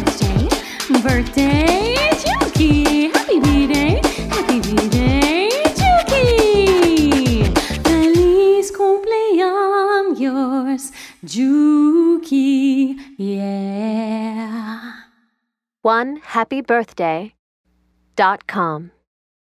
birthday, birthday, Chucky. Happy birthday, happy birthday, Chucky. Feliz cumpleaños, yours, Juki. Yeah. One happy birthday dot com.